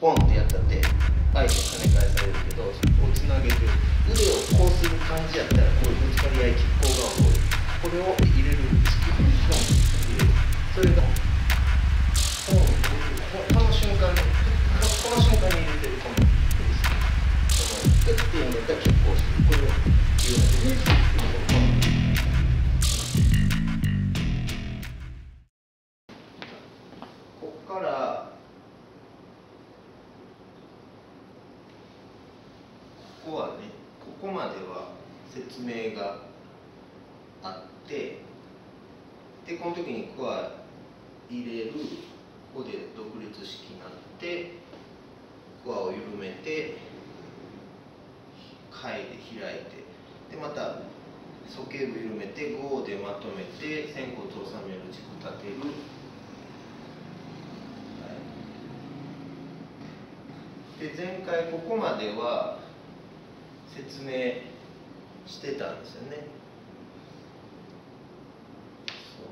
ポンってやったって相手跳ね返されるけどそこをつなげて腕をこうする感じやったらこういうぶつかり合い拮抗が起こる。これを入れる突きポジション入れる。それがこのこの瞬間にこの瞬間に入れてるこのですねこのグッていうのだったら拮抗するでこの時にコア入れるここで独立式になってコアを緩めて貝で開いてでまた鼠径部緩めて5でまとめて仙骨を収める軸立てるで前回ここまでは説明してたんですよね。そ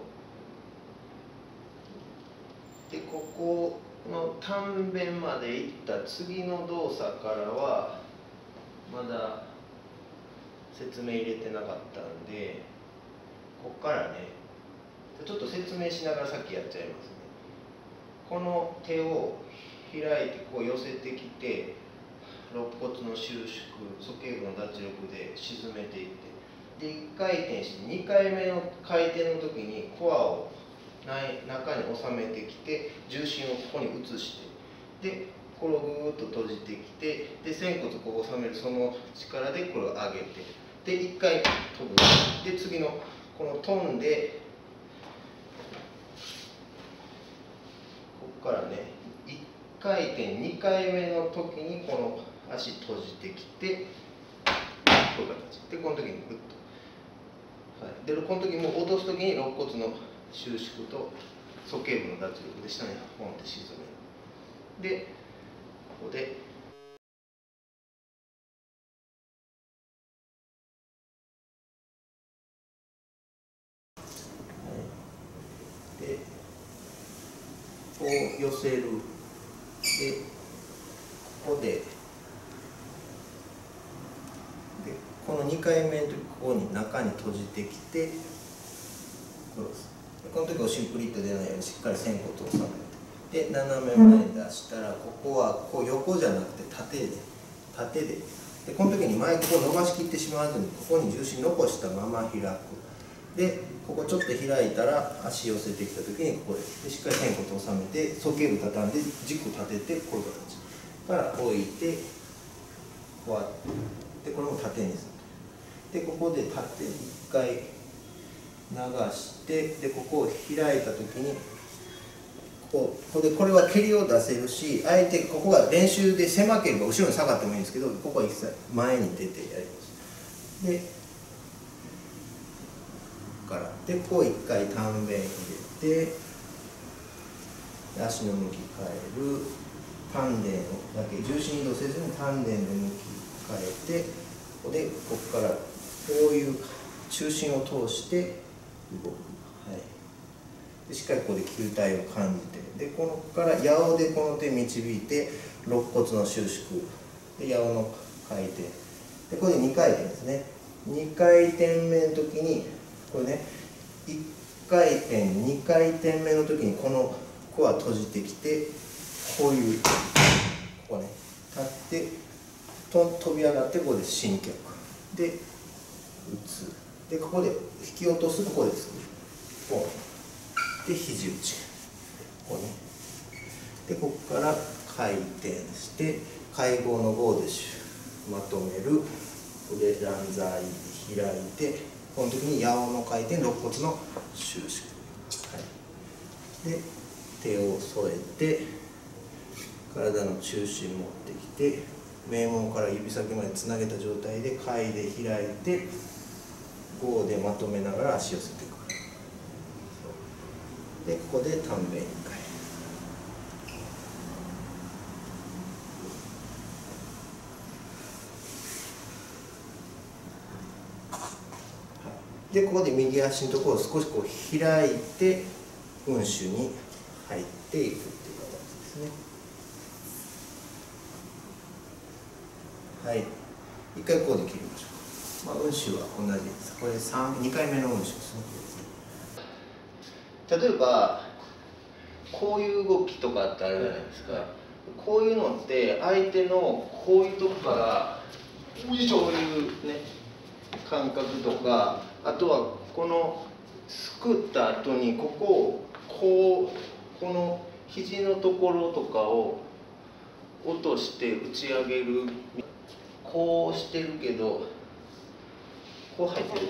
うでここの短弁まで行った次の動作からはまだ説明入れてなかったんでここからねちょっと説明しながらさっきやっちゃいますね。この手を開いてこう寄せてきて肋骨の収縮鼠径部の脱力で沈めていってで1回転して2回目の回転の時にコアを内中に収めてきて重心をここに移してでこれをぐーっと閉じてきてで仙骨をこう収めるその力でこれを上げてで1回飛ぶ。で次のこの飛んでここからね1回転2回目の時にこの足閉じてきてこういう形。でこの時にグッと、はい、でこの時も落とす時に肋骨の収縮と鼠径部の脱力で下にポンって沈める。でここででこう寄せる。でここで。でこの2回目の時ここに中に閉じてきてクロスこの時おしんプリッと出ないようにしっかり仙骨を収めてで斜め前に出したらここはこう横じゃなくて縦で縦でで。この時に前ここ伸ばしきってしまわずにここに重心残したまま開く。でここちょっと開いたら足寄せてきた時にここで。でしっかり仙骨を収めて鼠径部畳んで軸立ててこういう形。から置いてこうやってこれも縦にする。でここで縦に1回流してでここを開いた時にここでこれは蹴りを出せるし相手ここが練習で狭ければ後ろに下がってもいいんですけどここは一切前に出てやります。でここからでこう一回短弁入れて足の向き変える。丹田だけ重心移動せずに丹田で向き変えてここでここからこういう中心を通して動く、はい、でしっかりここで球体を感じてでこのから八尾でこの手導いて肋骨の収縮。で八尾の回転。でこれで2回転ですね。2回転目の時にこれね1回転2回転目の時にこのコア閉じてきてこういうここね立ってと飛び上がってここで新脚で打つ。でここで引き落とすここですポンで肘打ち。ここね。でここから回転して会合の5でまとめる。で乱剤開いてこの時に八尾の回転肋骨の収縮、はい、で手を添えて体の中心持ってきて名門から指先までつなげた状態で貝で開いて5でまとめながら足寄せていく。でここで短弁1回でここで右足のところを少しこう開いて運手に入っていくっていう形ですね。はい。一回こうで切りましょう。まあ運指は同じです。これ三二回目の運指ですね。例えばこういう動きとかってあるじゃないですか、こういうのって相手のこういうとこからこういうね感覚とかあとはこのすくった後にここをこうこの肘のところとかを落として打ち上げる。こうしてるけどこう入ってる。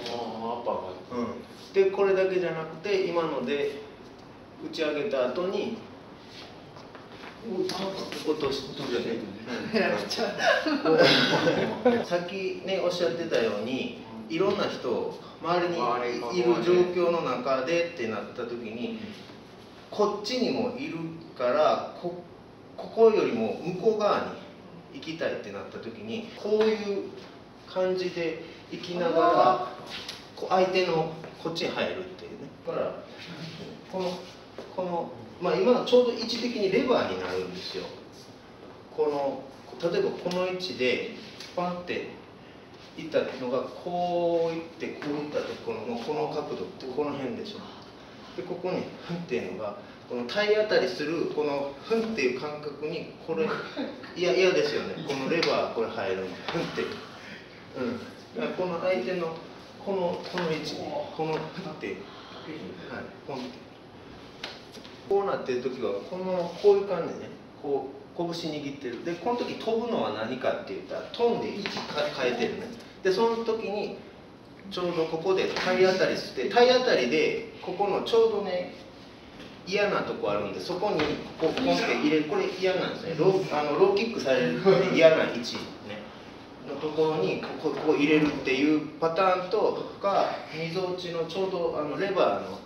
うん、でこれだけじゃなくて今ので打ち上げた後に落としさっきねおっしゃってたようにいろんな人周りにいる状況の中でってなった時にこっちにもいるからこここよりも向こう側に行きたいってなった時にこういう感じで行きながら相手のこっちに入るっていうね。だからこのこのまあ今のちょうど位置的にレバーになるんですよ。この例えばこの位置でパンっていったのがこういってこういったところのこの角度ってこの辺でしょ。でここにフンっていうのがこの体当たりするこのフンっていう感覚にこれいや嫌ですよね。このレバーこれ入るんでフンって。うん。だからこの相手のこのこの位置このはい。ポンってこうなってる時はこのこういう感じでね。こう拳握ってる。でこの時飛ぶのは何かって言ったら飛んで位置変えてるね。でその時にちょうどここで体当たりして体当たりでここのちょうどね嫌なとこあるんでそこにこうポンって入れる。これ嫌なんですね。ローあのローキックされる嫌な位置。ところにこここう入れるっていうパターンとかみぞおちのちょうどあのレバーの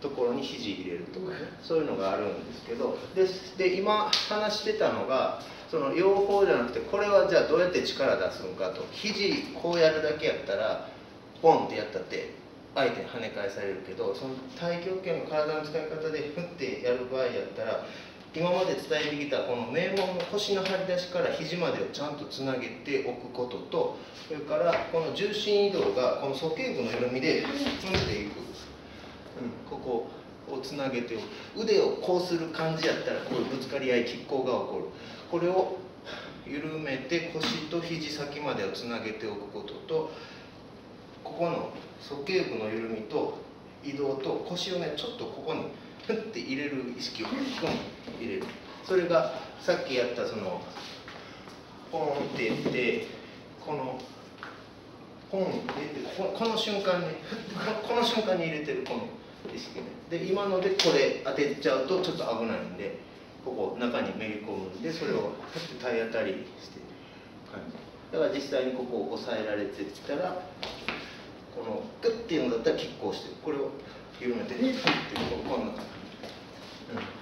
ところに肘入れるとかね。そういうのがあるんですけど。でで今話してたのがその両方じゃなくてこれはじゃあどうやって力出すのかと。肘こうやるだけやったらポンってやったって相手に跳ね返されるけどその太極拳の体の使い方でふってやる場合やったら今まで伝えてきたこの名門の腰の張り出しから肘までをちゃんとつなげておくこととそれからこの重心移動がこの鼠径部の緩みでふん。っていく。ここをつなげて腕をこうする感じやったらこういうぶつかり合い拮抗が起こる。これを緩めて腰と肘先までをつなげておくこととここの鼠径部の緩みと移動と腰をねちょっとここにふって入れる意識をここに入れる。それがさっきやったそのポンってやってこのポンって入れてこの瞬間に この瞬間に入れてるこの意識ね。で今のでこれ当てちゃうとちょっと危ないんでここ中にめり込むんでそれを体当たりして感じ。だから実際にここを押さえられてたらこのグッていうのだったら拮抗してこれを緩めてグッてこんな感じ、うん